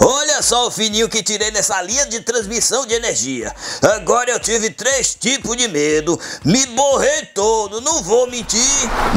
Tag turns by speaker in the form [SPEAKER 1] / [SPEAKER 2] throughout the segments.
[SPEAKER 1] Olha só o fininho que tirei nessa linha de transmissão de energia. Agora eu tive três tipos de medo. Me borrei todo, não vou mentir.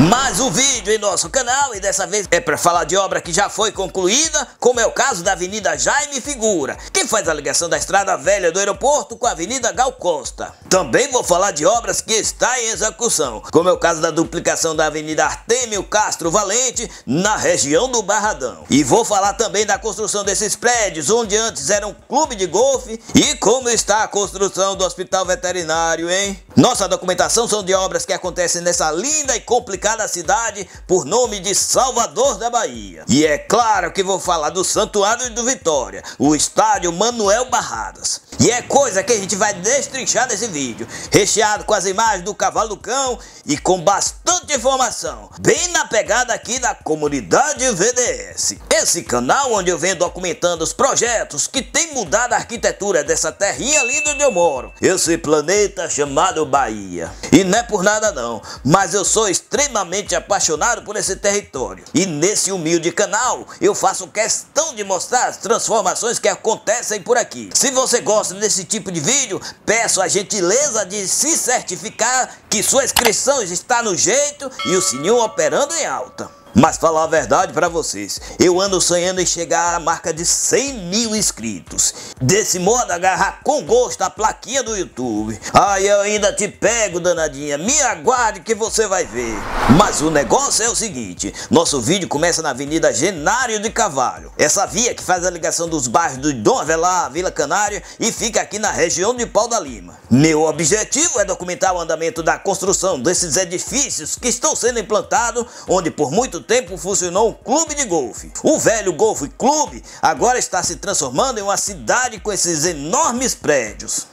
[SPEAKER 1] Mas o vídeo em nosso canal e dessa vez é para falar de obra que já foi concluída, como é o caso da Avenida Jaime Figura, que faz a ligação da estrada velha do aeroporto com a Avenida Gal Costa. Também vou falar de obras que está em execução, como é o caso da duplicação da Avenida Artemio Castro Valente, na região do Barradão. E vou falar também da construção desses prédios, onde antes era um clube de golfe, e como está a construção do hospital veterinário, hein? Nossa documentação são de obras que acontecem nessa linda e complicada cidade por nome de Salvador da Bahia. E é claro que vou falar do Santuário do Vitória, o estádio Manuel Barradas. E é coisa que a gente vai destrinchar nesse vídeo, recheado com as imagens do cavalo do cão e com bastante informação, bem na pegada aqui da comunidade VDS. Esse canal onde eu venho documentando os projetos que tem mudado a arquitetura dessa terrinha linda onde eu moro, esse planeta chamado Bahia. E não é por nada não, mas eu sou extremamente apaixonado por esse território. E nesse humilde canal eu faço questão de mostrar as transformações que acontecem por aqui. Se você gosta desse tipo de vídeo, peço a gentileza de se certificar que sua inscrição está no jeito e o sininho operando em alta. Mas falar a verdade para vocês, eu ando sonhando em chegar à marca de 100 mil inscritos. Desse modo, agarrar com gosto a plaquinha do YouTube. Ai, eu ainda te pego, danadinha. Me aguarde que você vai ver. Mas o negócio é o seguinte: nosso vídeo começa na Avenida Genário de Cavalho. Essa via que faz a ligação dos bairros do Dom Avelar, Vila Canária e fica aqui na região de Pau da Lima. Meu objetivo é documentar o andamento da construção desses edifícios que estão sendo implantados, onde por muito tempo funcionou um clube de golfe. O velho Golfe Clube agora está se transformando em uma cidade com esses enormes prédios.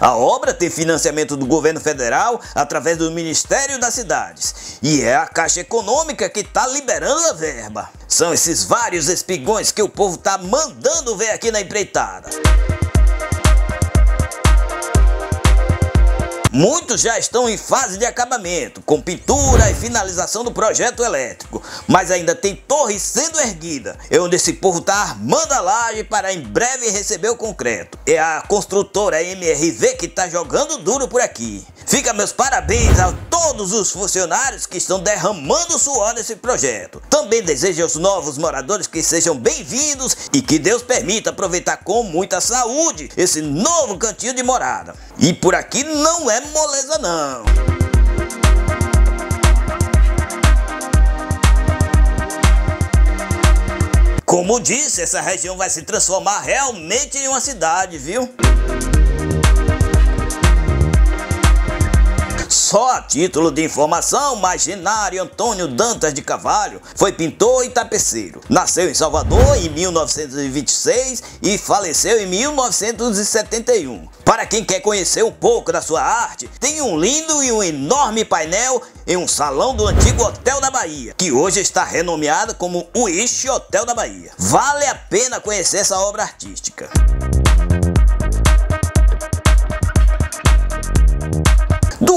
[SPEAKER 1] A obra tem financiamento do governo federal através do Ministério das Cidades e é a Caixa Econômica que está liberando a verba. São esses vários espigões que o povo está mandando ver aqui na empreitada. Muitos já estão em fase de acabamento, com pintura e finalização do projeto elétrico, mas ainda tem torre sendo erguida, é onde esse povo está armando a laje para em breve receber o concreto. É a construtora MRV que está jogando duro por aqui. Fica meus parabéns a todos os funcionários que estão derramando suor nesse projeto. Também desejo aos novos moradores que sejam bem-vindos e que Deus permita aproveitar com muita saúde esse novo cantinho de morada. E por aqui não é moleza não. Como disse, essa região vai se transformar realmente em uma cidade, viu? Só a título de informação, Magenário Antônio Dantas de Cavalho foi pintor e tapeceiro. Nasceu em Salvador em 1926 e faleceu em 1971. Para quem quer conhecer um pouco da sua arte, tem um lindo e um enorme painel em um salão do antigo Hotel da Bahia, que hoje está renomeado como o Ishi Hotel da Bahia. Vale a pena conhecer essa obra artística.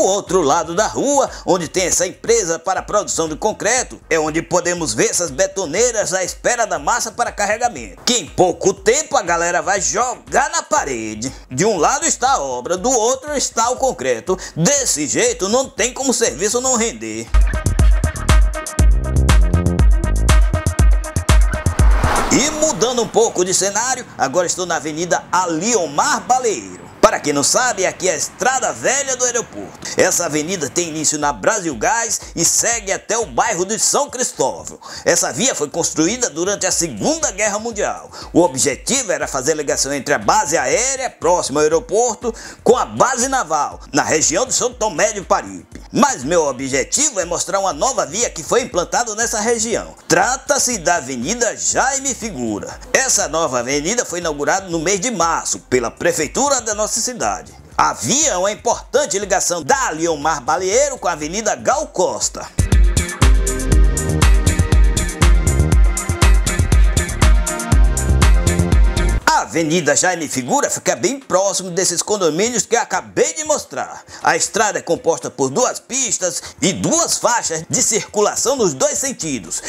[SPEAKER 1] Outro lado da rua, onde tem essa empresa para produção de concreto, é onde podemos ver essas betoneiras à espera da massa para carregamento. Que em pouco tempo a galera vai jogar na parede. De um lado está a obra, do outro está o concreto. Desse jeito não tem como o serviço não render. E mudando um pouco de cenário, agora estou na Avenida Aliomar Baleiro. Para quem não sabe, aqui é a Estrada Velha do Aeroporto. Essa avenida tem início na Brasil Gás e segue até o bairro de São Cristóvão. Essa via foi construída durante a Segunda Guerra Mundial. O objetivo era fazer ligação entre a base aérea próxima ao aeroporto com a base naval, na região de São Tomé de Paripe. Mas meu objetivo é mostrar uma nova via que foi implantada nessa região. Trata-se da Avenida Jaime Figura. Essa nova avenida foi inaugurada no mês de março pela Prefeitura da nossa cidade. Havia uma importante ligação da Leomar Baleeiro com a Avenida Gal Costa. Avenida Jaime Figura fica bem próximo desses condomínios que acabei de mostrar. A estrada é composta por duas pistas e duas faixas de circulação nos dois sentidos.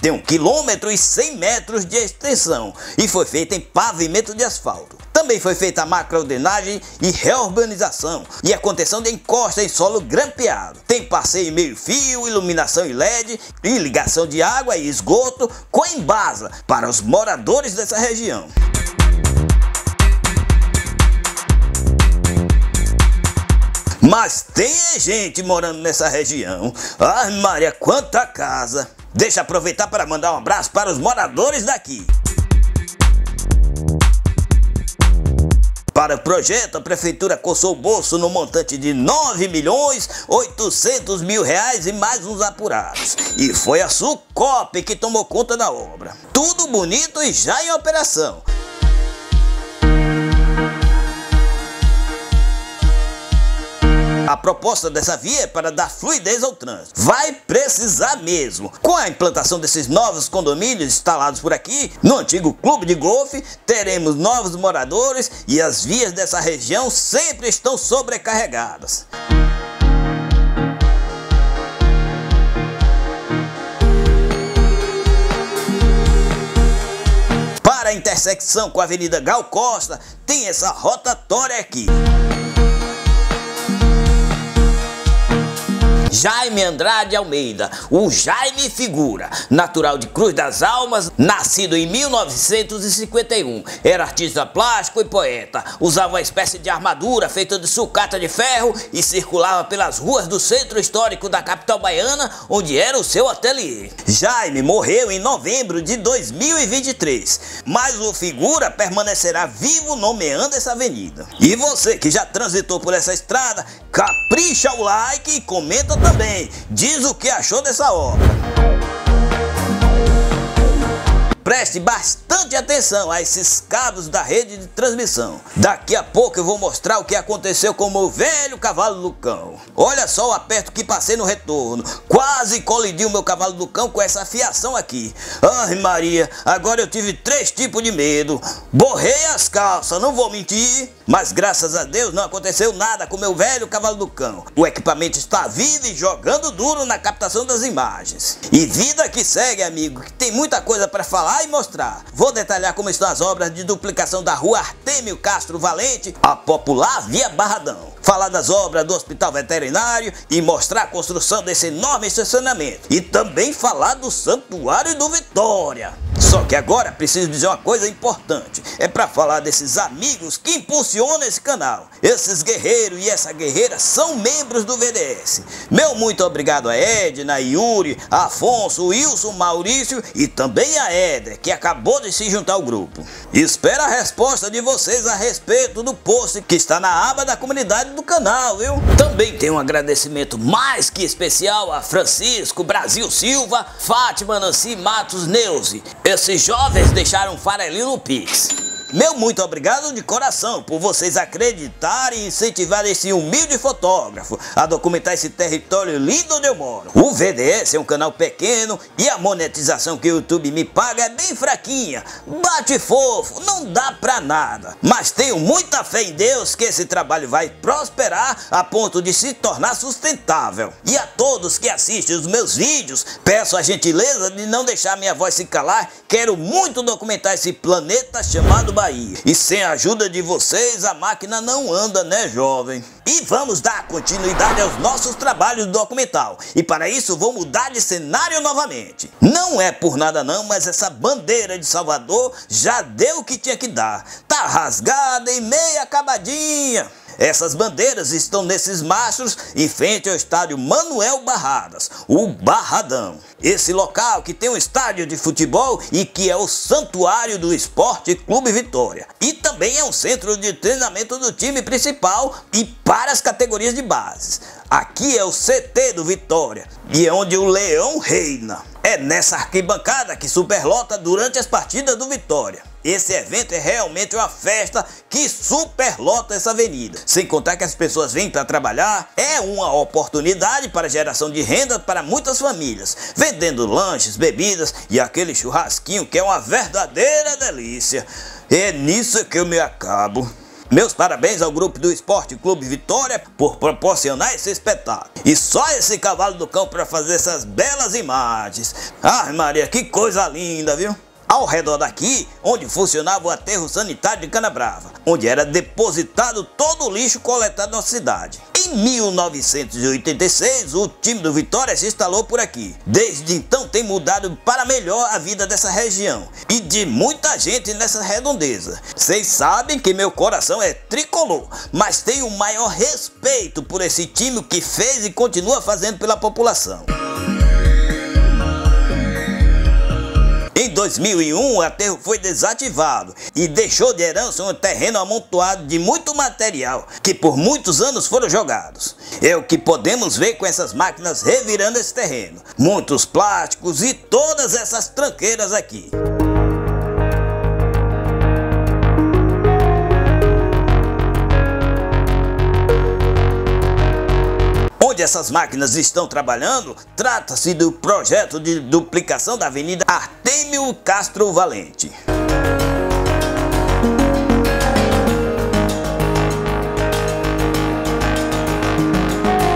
[SPEAKER 1] Tem um quilômetro e 100 metros de extensão e foi feita em pavimento de asfalto. Também foi feita a macrodenagem e reurbanização e a contenção de encosta em solo grampeado. Tem passeio meio fio, iluminação em LED e ligação de água e esgoto com embasa para os moradores dessa região. Mas tem gente morando nessa região. Ai Maria, quanta casa! Deixa aproveitar para mandar um abraço para os moradores daqui. Para o projeto, a prefeitura coçou o bolso no montante de 9 milhões 800 mil reais e mais uns apurados. E foi a Sucop que tomou conta da obra. Tudo bonito e já em operação. A proposta dessa via é para dar fluidez ao trânsito. Vai precisar mesmo. Com a implantação desses novos condomínios instalados por aqui, no antigo clube de golfe, teremos novos moradores e as vias dessa região sempre estão sobrecarregadas. Para a intersecção com a Avenida Gal Costa, tem essa rotatória aqui. Jaime Andrade Almeida, o Jaime Figura, natural de Cruz das Almas, nascido em 1951. Era artista plástico e poeta. Usava uma espécie de armadura feita de sucata de ferro e circulava pelas ruas do centro histórico da capital baiana, onde era o seu ateliê. Jaime morreu em novembro de 2023, mas o Figura permanecerá vivo nomeando essa avenida. E você que já transitou por essa estrada, capricha o like e comenta também. Diz o que achou dessa obra. Preste bastante atenção a esses cabos da rede de transmissão. Daqui a pouco eu vou mostrar o que aconteceu com o meu velho cavalo do cão. Olha só o aperto que passei no retorno. Quase colidi o meu cavalo do cão com essa fiação aqui. Ai Maria, agora eu tive três tipos de medo. Borrei as calças, não vou mentir. Mas graças a Deus não aconteceu nada com o meu velho cavalo do cão. O equipamento está vivo e jogando duro na captação das imagens. E vida que segue, amigo, que tem muita coisa para falar e mostrar. Vou detalhar como estão as obras de duplicação da rua Artêmio Castro Valente, a popular Via Barradão. Falar das obras do hospital veterinário e mostrar a construção desse enorme estacionamento. E também falar do Santuário do Vitória. Só que agora preciso dizer uma coisa importante. É para falar desses amigos que impulsionam esse canal. Esses guerreiros e essa guerreira são membros do VDS. Meu muito obrigado a Edna, Yuri, Afonso, Wilson, Maurício e também a Éder, que acabou de se juntar ao grupo. Espero a resposta de vocês a respeito do post que está na aba da comunidade do canal, viu? Também tenho um agradecimento mais que especial a Francisco Brasil Silva, Fátima Nancy Matos Neuze. Esses jovens deixaram farelinho no Pix. Meu muito obrigado de coração por vocês acreditarem e incentivar esse humilde fotógrafo a documentar esse território lindo onde eu moro. O VDS é um canal pequeno e a monetização que o YouTube me paga é bem fraquinha. Bate fofo, não dá pra nada. Mas tenho muita fé em Deus que esse trabalho vai prosperar a ponto de se tornar sustentável. E a todos que assistem os meus vídeos, peço a gentileza de não deixar minha voz se calar. Quero muito documentar esse planeta chamado Bahia. E sem a ajuda de vocês, a máquina não anda, né, jovem? E vamos dar continuidade aos nossos trabalhos do documental. E para isso vou mudar de cenário novamente. Não é por nada não, mas essa bandeira de Salvador já deu o que tinha que dar. Tá rasgada e meia acabadinha. Essas bandeiras estão nesses mastros em frente ao estádio Manuel Barradas, o Barradão. Esse local que tem um estádio de futebol e que é o santuário do Esporte Clube Vitória. E também é um centro de treinamento do time principal e para as categorias de bases. Aqui é o CT do Vitória e é onde o Leão reina. É nessa arquibancada que superlota durante as partidas do Vitória. Esse evento é realmente uma festa que superlota essa avenida. Sem contar que as pessoas vêm para trabalhar, é uma oportunidade para geração de renda para muitas famílias, vendendo lanches, bebidas e aquele churrasquinho que é uma verdadeira delícia. É nisso que eu me acabo. Meus parabéns ao grupo do Esporte Clube Vitória por proporcionar esse espetáculo. E só esse cavalo do cão para fazer essas belas imagens. Ai Maria, que coisa linda, viu? Ao redor daqui, onde funcionava o aterro sanitário de Canabrava, onde era depositado todo o lixo coletado na cidade. Em 1986, o time do Vitória se instalou por aqui. Desde então tem mudado para melhor a vida dessa região e de muita gente nessa redondeza. Vocês sabem que meu coração é tricolor, mas tenho o maior respeito por esse time que fez e continua fazendo pela população. 2001, o aterro foi desativado e deixou de herança um terreno amontoado de muito material que por muitos anos foram jogados. É o que podemos ver com essas máquinas revirando esse terreno. Muitos plásticos e todas essas tranqueiras aqui. Onde essas máquinas estão trabalhando, trata-se do projeto de duplicação da Avenida Artemio Castro Valente.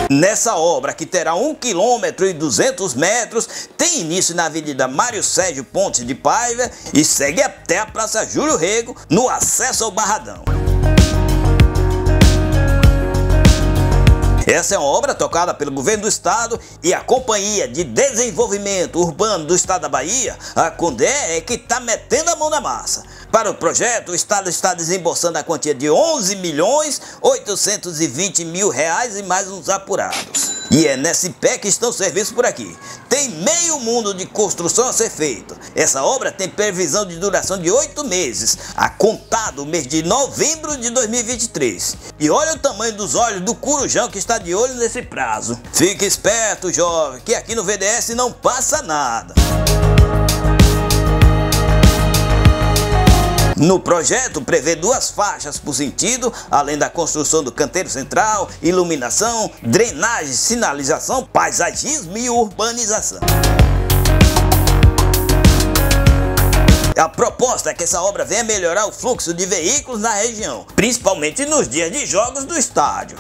[SPEAKER 1] Nessa obra, que terá 1 km e 200 metros, tem início na Avenida Mário Sérgio Pontes de Paiva e segue até a Praça Júlio Rego, no acesso ao Barradão. Essa é uma obra tocada pelo governo do estado e a Companhia de Desenvolvimento Urbano do Estado da Bahia, a Condé, é que está metendo a mão na massa. Para o projeto, o estado está desembolsando a quantia de 11 milhões 820 mil reais e mais uns apurados. E é nesse pé que estão os serviços por aqui. Tem meio mundo de construção a ser feito. Essa obra tem previsão de duração de oito meses, a contar do mês de novembro de 2023. E olha o tamanho dos olhos do Curujão que está de olho nesse prazo. Fique esperto, jovem, que aqui no VDS não passa nada. No projeto prevê duas faixas por sentido, além da construção do canteiro central, iluminação, drenagem, sinalização, paisagismo e urbanização. A proposta é que essa obra venha melhorar o fluxo de veículos na região, principalmente nos dias de jogos do estádio.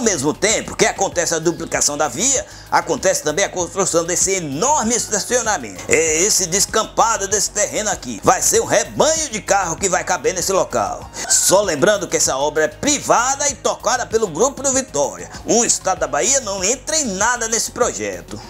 [SPEAKER 1] Ao mesmo tempo que acontece a duplicação da via, acontece também a construção desse enorme estacionamento. É esse descampado desse terreno aqui. Vai ser um rebanho de carro que vai caber nesse local. Só lembrando que essa obra é privada e tocada pelo Grupo do Vitória. O Estado da Bahia não entra em nada nesse projeto.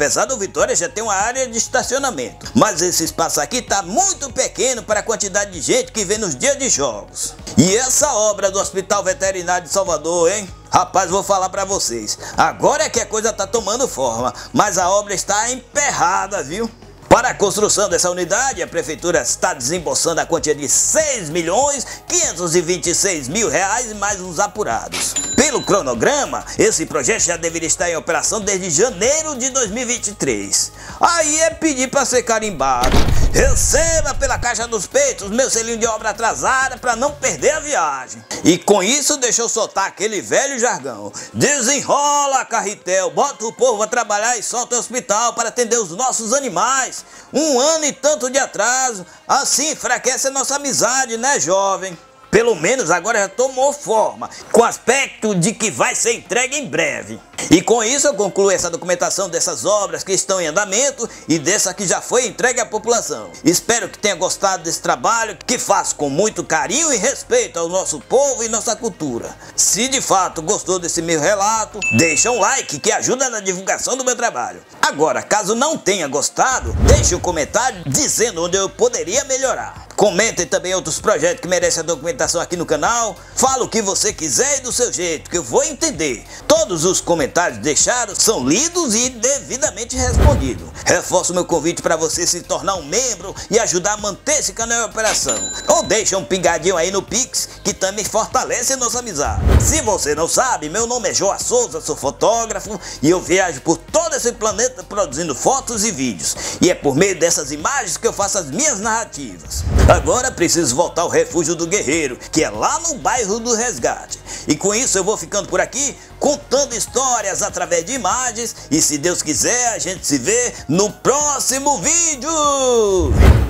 [SPEAKER 1] Apesar do Vitória já ter uma área de estacionamento, mas esse espaço aqui está muito pequeno para a quantidade de gente que vem nos dias de jogos. E essa obra do Hospital Veterinário de Salvador, hein? Rapaz, vou falar para vocês. Agora é que a coisa tá tomando forma, mas a obra está emperrada, viu? Para a construção dessa unidade, a prefeitura está desembolsando a quantia de 6 milhões 526 mil reais mais uns apurados. Pelo cronograma, esse projeto já deveria estar em operação desde janeiro de 2023. Aí é pedir para ser carimbado. Receba pela caixa dos peitos meu selinho de obra atrasada para não perder a viagem. E com isso deixa eu soltar aquele velho jargão. Desenrola, carretel, bota o povo a trabalhar e solta o hospital para atender os nossos animais um ano e tanto de atraso. Assim enfraquece a nossa amizade, né, jovem? Pelo menos agora já tomou forma, com aspecto de que vai ser entregue em breve. E com isso eu concluo essa documentação dessas obras que estão em andamento e dessa que já foi entregue à população. Espero que tenha gostado desse trabalho que faço com muito carinho e respeito ao nosso povo e nossa cultura. Se de fato gostou desse meu relato, deixa um like que ajuda na divulgação do meu trabalho. Agora, caso não tenha gostado, deixe um comentário dizendo onde eu poderia melhorar. Comentem também outros projetos que merecem a documentação aqui no canal. Fala o que você quiser e do seu jeito, que eu vou entender. Todos os comentários deixados são lidos e devidamente respondidos. Reforço meu convite para você se tornar um membro e ajudar a manter esse canal em operação. Ou deixa um pingadinho aí no Pix, que também fortalece nossa amizade. Se você não sabe, meu nome é Joa Souza, sou fotógrafo e eu viajo por todo esse planeta produzindo fotos e vídeos. E é por meio dessas imagens que eu faço as minhas narrativas. Agora preciso voltar ao refúgio do guerreiro, que é lá no bairro do Resgate. E com isso eu vou ficando por aqui, contando histórias através de imagens. E se Deus quiser, a gente se vê no próximo vídeo.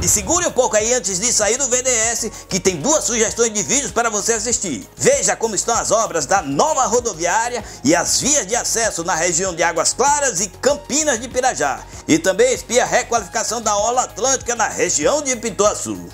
[SPEAKER 1] E segure um pouco aí antes de sair do VDS, que tem duas sugestões de vídeos para você assistir. Veja como estão as obras da nova rodoviária e as vias de acesso na região de Águas Claras e Campinas de Pirajá. E também espia a requalificação da Ola Atlântica na região de Pituaçu.